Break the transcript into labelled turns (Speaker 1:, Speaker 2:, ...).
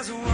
Speaker 1: as